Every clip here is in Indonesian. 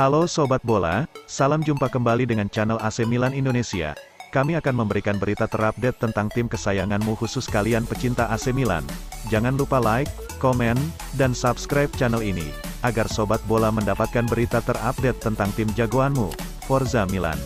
Halo Sobat Bola, salam jumpa kembali dengan channel AC Milan Indonesia. Kami akan memberikan berita terupdate tentang tim kesayanganmu khusus kalian pecinta AC Milan. Jangan lupa like, komen, dan subscribe channel ini, agar Sobat Bola mendapatkan berita terupdate tentang tim jagoanmu, Forza Milan.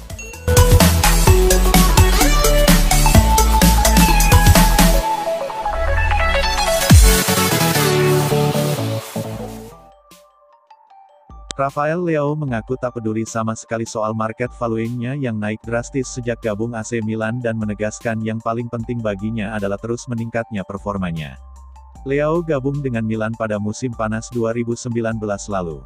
Rafael Leao mengaku tak peduli sama sekali soal market valuingnya yang naik drastis sejak gabung AC Milan dan menegaskan yang paling penting baginya adalah terus meningkatnya performanya. Leao gabung dengan Milan pada musim panas 2019 lalu.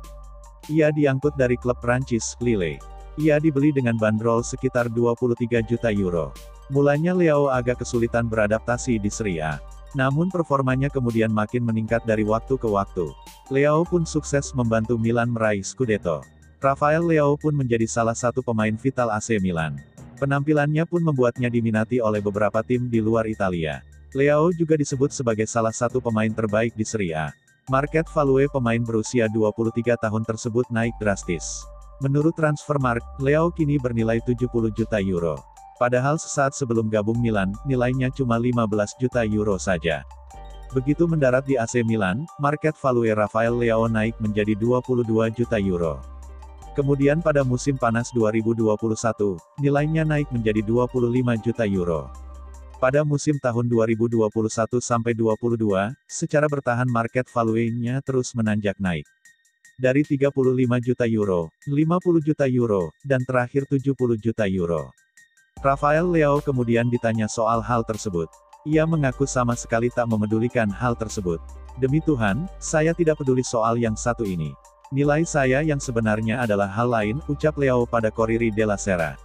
Ia diangkut dari klub Prancis, Lille. Ia dibeli dengan bandrol sekitar 23 juta euro. Mulanya Leao agak kesulitan beradaptasi di Serie A. Namun performanya kemudian makin meningkat dari waktu ke waktu. Leao pun sukses membantu Milan meraih Scudetto. Rafael Leao pun menjadi salah satu pemain vital AC Milan. Penampilannya pun membuatnya diminati oleh beberapa tim di luar Italia. Leao juga disebut sebagai salah satu pemain terbaik di Serie A. Market value pemain berusia 23 tahun tersebut naik drastis. Menurut Transfermarkt, Leao kini bernilai 70 juta euro. Padahal sesaat sebelum gabung Milan, nilainya cuma 15 juta euro saja. Begitu mendarat di AC Milan, market value Rafael Leao naik menjadi 22 juta euro. Kemudian pada musim panas 2021, nilainya naik menjadi 25 juta euro. Pada musim tahun 2021 sampai 22, secara bertahan market value-nya terus menanjak naik. Dari 35 juta euro, 50 juta euro, dan terakhir 70 juta euro. Rafael Leao kemudian ditanya soal hal tersebut. Ia mengaku sama sekali tak memedulikan hal tersebut. Demi Tuhan, saya tidak peduli soal yang satu ini. Nilai saya yang sebenarnya adalah hal lain, ucap Leo pada Corriere della Sera.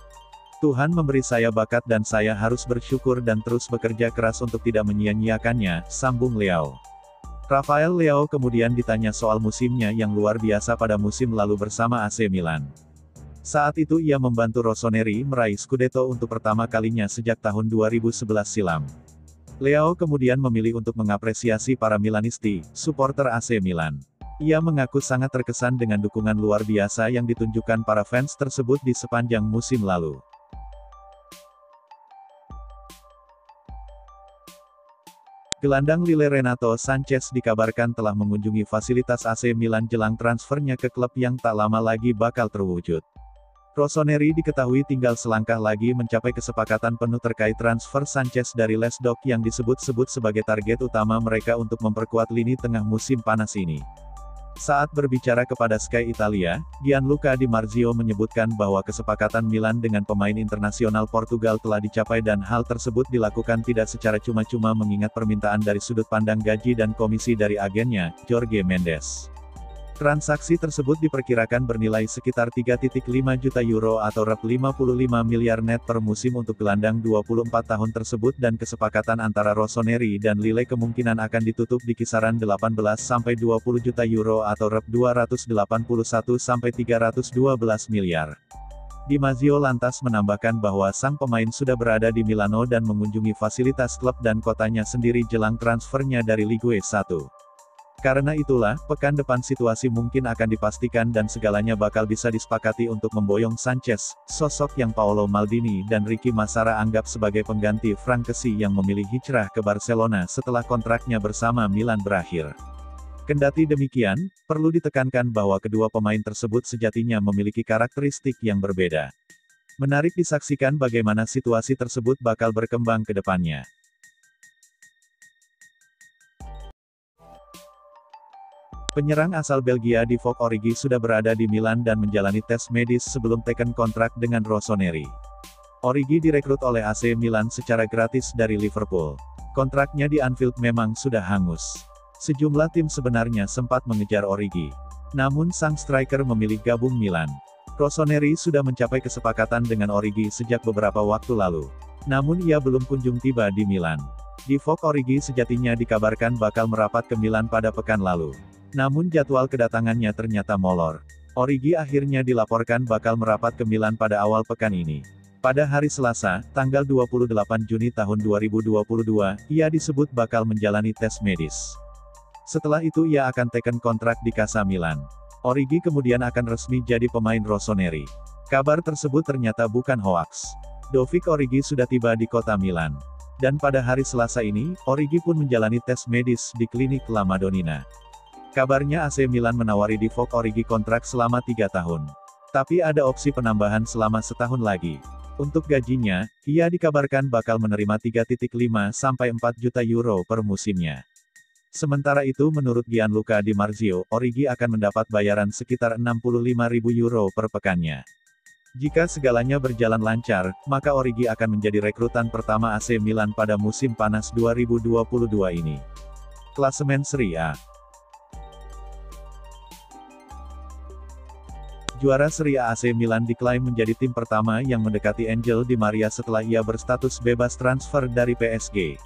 Tuhan memberi saya bakat dan saya harus bersyukur dan terus bekerja keras untuk tidak menyia-nyiakannya, sambung Leo. Rafael Leo kemudian ditanya soal musimnya yang luar biasa pada musim lalu bersama AC Milan. Saat itu ia membantu Rossoneri meraih Scudetto untuk pertama kalinya sejak tahun 2011 silam. Leo kemudian memilih untuk mengapresiasi para Milanisti, supporter AC Milan. Ia mengaku sangat terkesan dengan dukungan luar biasa yang ditunjukkan para fans tersebut di sepanjang musim lalu. Gelandang Lille Renato Sanchez dikabarkan telah mengunjungi fasilitas AC Milan jelang transfernya ke klub yang tak lama lagi bakal terwujud. Rossoneri diketahui tinggal selangkah lagi mencapai kesepakatan penuh terkait transfer Sanchez dari Lesdok yang disebut-sebut sebagai target utama mereka untuk memperkuat lini tengah musim panas ini. Saat berbicara kepada Sky Italia, Gianluca Di Marzio menyebutkan bahwa kesepakatan Milan dengan pemain internasional Portugal telah dicapai dan hal tersebut dilakukan tidak secara cuma-cuma mengingat permintaan dari sudut pandang gaji dan komisi dari agennya, Jorge Mendes. Transaksi tersebut diperkirakan bernilai sekitar 3.5 juta euro atau rep 55 miliar net per musim untuk gelandang 24 tahun tersebut dan kesepakatan antara Rossoneri dan Lille kemungkinan akan ditutup di kisaran 18-20 juta euro atau rep 281-312 miliar. Di Mazio lantas menambahkan bahwa sang pemain sudah berada di Milano dan mengunjungi fasilitas klub dan kotanya sendiri jelang transfernya dari Ligue 1. Karena itulah, pekan depan situasi mungkin akan dipastikan dan segalanya bakal bisa disepakati untuk memboyong Sanchez, sosok yang Paolo Maldini dan Ricky Masara anggap sebagai pengganti Frank Kessie yang memilih hijrah ke Barcelona setelah kontraknya bersama Milan berakhir. Kendati demikian, perlu ditekankan bahwa kedua pemain tersebut sejatinya memiliki karakteristik yang berbeda. Menarik disaksikan bagaimana situasi tersebut bakal berkembang ke depannya. Penyerang asal Belgia di Divock Origi sudah berada di Milan dan menjalani tes medis sebelum teken kontrak dengan Rossoneri. Origi direkrut oleh AC Milan secara gratis dari Liverpool. Kontraknya di Anfield memang sudah hangus. Sejumlah tim sebenarnya sempat mengejar Origi. Namun sang striker memilih gabung Milan. Rossoneri sudah mencapai kesepakatan dengan Origi sejak beberapa waktu lalu. Namun ia belum kunjung tiba di Milan. Divock Origi sejatinya dikabarkan bakal merapat ke Milan pada pekan lalu. Namun jadwal kedatangannya ternyata molor. Origi akhirnya dilaporkan bakal merapat ke Milan pada awal pekan ini. Pada hari Selasa, tanggal 28 Juni tahun 2022, ia disebut bakal menjalani tes medis. Setelah itu ia akan teken kontrak di Casa Milan. Origi kemudian akan resmi jadi pemain Rossoneri. Kabar tersebut ternyata bukan hoaks. Dovic Origi sudah tiba di kota Milan. Dan pada hari Selasa ini, Origi pun menjalani tes medis di klinik La Madonnina. Kabarnya AC Milan menawari Divock Origi kontrak selama tiga tahun. Tapi ada opsi penambahan selama setahun lagi. Untuk gajinya, ia dikabarkan bakal menerima 3.5 sampai 4 juta euro per musimnya. Sementara itu menurut Gianluca Di Marzio, Origi akan mendapat bayaran sekitar 65.000 euro per pekannya. Jika segalanya berjalan lancar, maka Origi akan menjadi rekrutan pertama AC Milan pada musim panas 2022 ini. Klasemen Serie A Juara Serie A AC Milan diklaim menjadi tim pertama yang mendekati Angel Di Maria setelah ia berstatus bebas transfer dari PSG.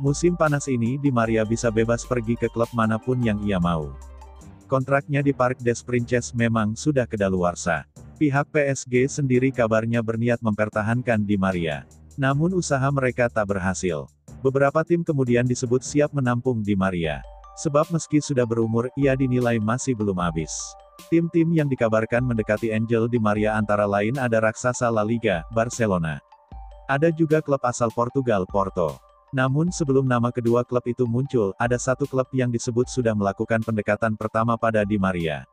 Musim panas ini Di Maria bisa bebas pergi ke klub mana pun yang ia mau. Kontraknya di Park des Princes memang sudah kedaluarsa. Pihak PSG sendiri kabarnya berniat mempertahankan Di Maria. Namun usaha mereka tak berhasil. Beberapa tim kemudian disebut siap menampung Di Maria. Sebab meski sudah berumur, ia dinilai masih belum habis. Tim-tim yang dikabarkan mendekati Angel Di Maria antara lain ada raksasa La Liga, Barcelona. Ada juga klub asal Portugal, Porto. Namun sebelum nama kedua klub itu muncul, ada satu klub yang disebut sudah melakukan pendekatan pertama pada Di Maria.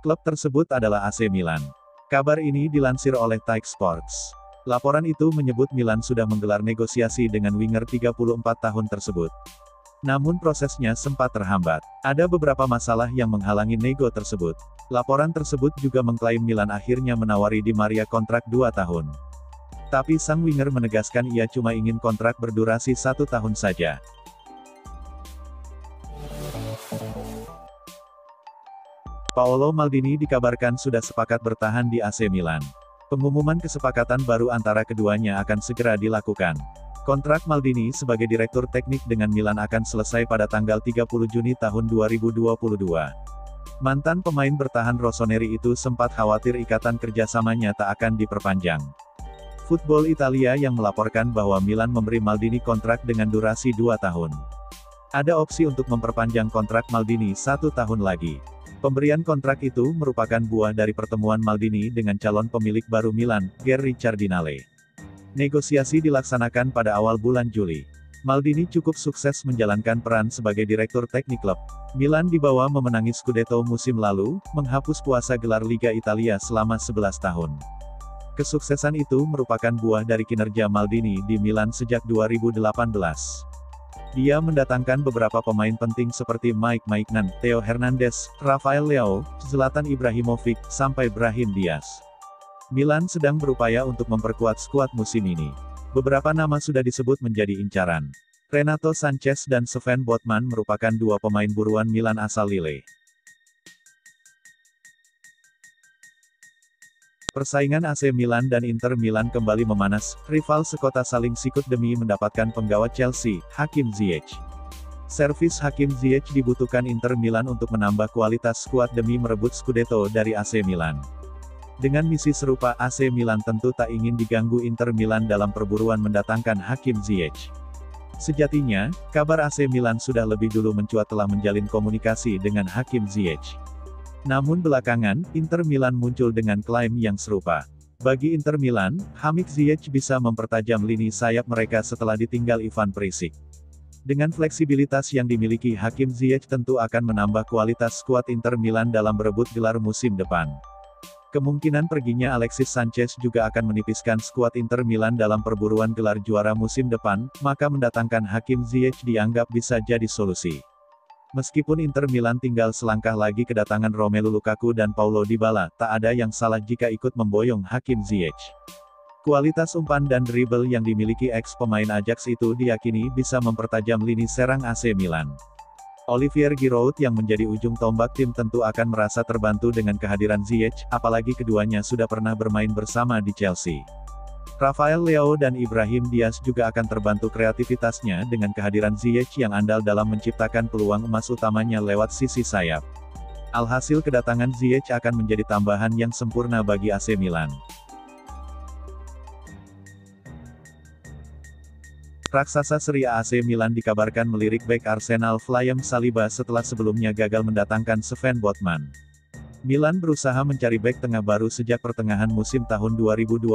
Klub tersebut adalah AC Milan. Kabar ini dilansir oleh Taik Sports. Laporan itu menyebut Milan sudah menggelar negosiasi dengan winger 34 tahun tersebut. Namun prosesnya sempat terhambat. Ada beberapa masalah yang menghalangi nego tersebut. Laporan tersebut juga mengklaim Milan akhirnya menawari Di Maria kontrak 2 tahun. Tapi sang winger menegaskan ia cuma ingin kontrak berdurasi satu tahun saja. Paolo Maldini dikabarkan sudah sepakat bertahan di AC Milan. Pengumuman kesepakatan baru antara keduanya akan segera dilakukan. Kontrak Maldini sebagai direktur teknik dengan Milan akan selesai pada tanggal 30 Juni tahun 2022. Mantan pemain bertahan Rossoneri itu sempat khawatir ikatan kerjasamanya tak akan diperpanjang. Football Italia yang melaporkan bahwa Milan memberi Maldini kontrak dengan durasi dua tahun. Ada opsi untuk memperpanjang kontrak Maldini satu tahun lagi. Pemberian kontrak itu merupakan buah dari pertemuan Maldini dengan calon pemilik baru Milan, Gary Cardinale. Negosiasi dilaksanakan pada awal bulan Juli. Maldini cukup sukses menjalankan peran sebagai direktur teknik klub. Milan dibawa memenangi Scudetto musim lalu, menghapus puasa gelar Liga Italia selama 11 tahun. Kesuksesan itu merupakan buah dari kinerja Maldini di Milan sejak 2018. Dia mendatangkan beberapa pemain penting seperti Mike Maignan, Theo Hernandez, Rafael Leao, Zlatan Ibrahimovic, sampai Brahim Diaz. Milan sedang berupaya untuk memperkuat skuad musim ini. Beberapa nama sudah disebut menjadi incaran. Renato Sanchez dan Sven Botman merupakan dua pemain buruan Milan asal Lille. Persaingan AC Milan dan Inter Milan kembali memanas, rival sekota saling sikut demi mendapatkan penggawa Chelsea, Hakim Ziyech. Servis Hakim Ziyech dibutuhkan Inter Milan untuk menambah kualitas skuad demi merebut Scudetto dari AC Milan. Dengan misi serupa AC Milan tentu tak ingin diganggu Inter Milan dalam perburuan mendatangkan Hakim Ziyech. Sejatinya, kabar AC Milan sudah lebih dulu mencuat telah menjalin komunikasi dengan Hakim Ziyech. Namun belakangan, Inter Milan muncul dengan klaim yang serupa. Bagi Inter Milan, Hamik Ziyech bisa mempertajam lini sayap mereka setelah ditinggal Ivan Perisic. Dengan fleksibilitas yang dimiliki Hakim Ziyech tentu akan menambah kualitas skuad Inter Milan dalam berebut gelar musim depan. Kemungkinan perginya Alexis Sanchez juga akan menipiskan skuad Inter Milan dalam perburuan gelar juara musim depan, maka mendatangkan Hakim Ziyech dianggap bisa jadi solusi. Meskipun Inter Milan tinggal selangkah lagi kedatangan Romelu Lukaku dan Paulo Dybala, tak ada yang salah jika ikut memboyong Hakim Ziyech. Kualitas umpan dan dribble yang dimiliki ex pemain Ajax itu diyakini bisa mempertajam lini serang AC Milan. Olivier Giroud yang menjadi ujung tombak tim tentu akan merasa terbantu dengan kehadiran Ziyech, apalagi keduanya sudah pernah bermain bersama di Chelsea. Rafael Leao dan Ibrahim Diaz juga akan terbantu kreativitasnya dengan kehadiran Ziyech yang andal dalam menciptakan peluang emas utamanya lewat sisi sayap. Alhasil kedatangan Ziyech akan menjadi tambahan yang sempurna bagi AC Milan. Raksasa Serie A AC Milan dikabarkan melirik back Arsenal Flayem Saliba setelah sebelumnya gagal mendatangkan Sven Botman. Milan berusaha mencari bek tengah baru sejak pertengahan musim tahun 2021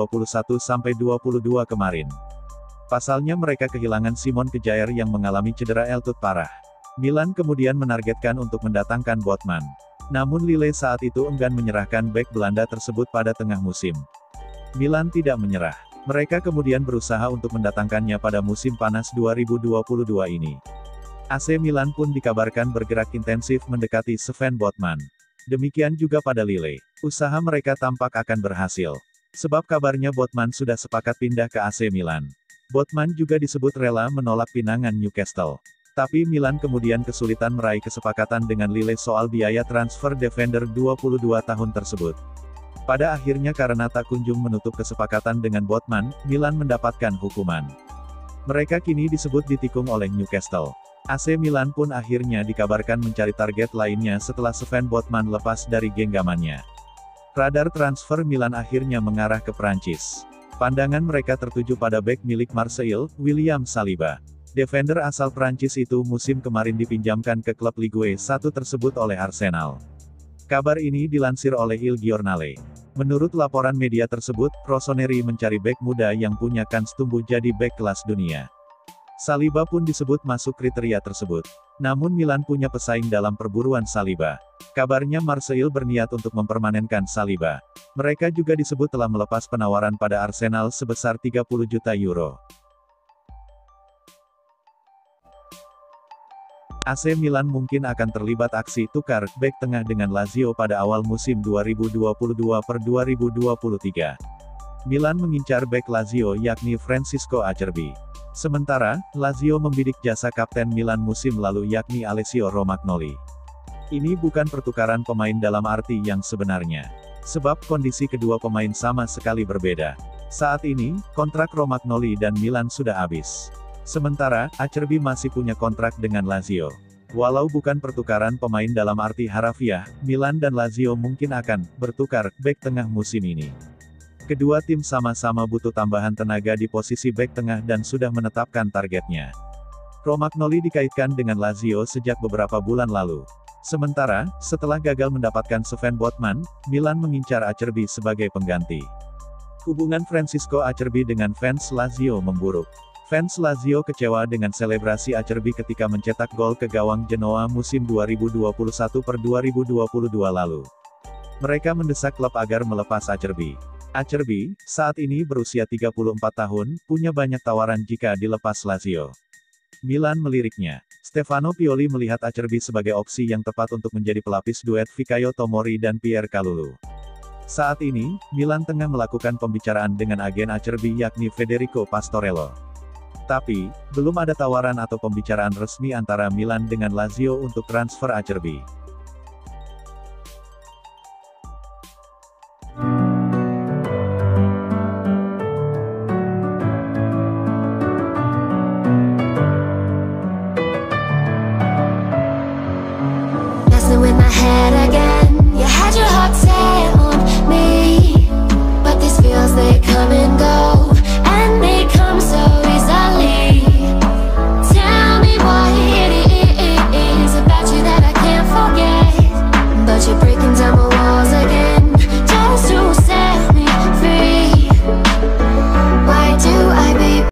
sampai 22 kemarin. Pasalnya mereka kehilangan Simon Kejair yang mengalami cedera eltut parah. Milan kemudian menargetkan untuk mendatangkan Botman. Namun Lille saat itu enggan menyerahkan bek Belanda tersebut pada tengah musim. Milan tidak menyerah. Mereka kemudian berusaha untuk mendatangkannya pada musim panas 2022 ini. AC Milan pun dikabarkan bergerak intensif mendekati Sven Botman. Demikian juga pada Lille. Usaha mereka tampak akan berhasil. Sebab kabarnya Botman sudah sepakat pindah ke AC Milan. Botman juga disebut rela menolak pinangan Newcastle. Tapi Milan kemudian kesulitan meraih kesepakatan dengan Lille soal biaya transfer defender 22 tahun tersebut. Pada akhirnya karena tak kunjung menutup kesepakatan dengan Botman, Milan mendapatkan hukuman. Mereka kini disebut ditikung oleh Newcastle. AC Milan pun akhirnya dikabarkan mencari target lainnya setelah Sven Botman lepas dari genggamannya. Radar transfer Milan akhirnya mengarah ke Prancis. Pandangan mereka tertuju pada bek milik Marseille, William Saliba. Defender asal Prancis itu musim kemarin dipinjamkan ke klub Ligue 1 tersebut oleh Arsenal. Kabar ini dilansir oleh Il Giornale. Menurut laporan media tersebut, Rossoneri mencari bek muda yang punya kans tumbuh jadi bek kelas dunia. Saliba pun disebut masuk kriteria tersebut. Namun Milan punya pesaing dalam perburuan Saliba. Kabarnya Marseille berniat untuk mempermanenkan Saliba. Mereka juga disebut telah melepas penawaran pada Arsenal sebesar 30 juta euro. AC Milan mungkin akan terlibat aksi tukar bek tengah dengan Lazio pada awal musim 2022 per 2023. Milan mengincar bek Lazio yakni Francisco Acerbi. Sementara, Lazio membidik jasa kapten Milan musim lalu yakni Alessio Romagnoli. Ini bukan pertukaran pemain dalam arti yang sebenarnya. Sebab kondisi kedua pemain sama sekali berbeda. Saat ini, kontrak Romagnoli dan Milan sudah habis. Sementara, Acerbi masih punya kontrak dengan Lazio. Walau bukan pertukaran pemain dalam arti harafiah, Milan dan Lazio mungkin akan bertukar bek tengah musim ini. Kedua tim sama-sama butuh tambahan tenaga di posisi bek tengah dan sudah menetapkan targetnya. Romagnoli dikaitkan dengan Lazio sejak beberapa bulan lalu. Sementara, setelah gagal mendapatkan Sven Botman, Milan mengincar Acerbi sebagai pengganti. Hubungan Francisco Acerbi dengan fans Lazio memburuk. Fans Lazio kecewa dengan selebrasi Acerbi ketika mencetak gol ke gawang Genoa musim 2021 per 2022 lalu. Mereka mendesak klub agar melepas Acerbi. Acerbi, saat ini berusia 34 tahun, punya banyak tawaran jika dilepas Lazio. Milan meliriknya. Stefano Pioli melihat Acerbi sebagai opsi yang tepat untuk menjadi pelapis duet Fikayo Tomori dan Pierre Kalulu. Saat ini, Milan tengah melakukan pembicaraan dengan agen Acerbi yakni Federico Pastorello. Tapi, belum ada tawaran atau pembicaraan resmi antara Milan dengan Lazio untuk transfer Acerbi.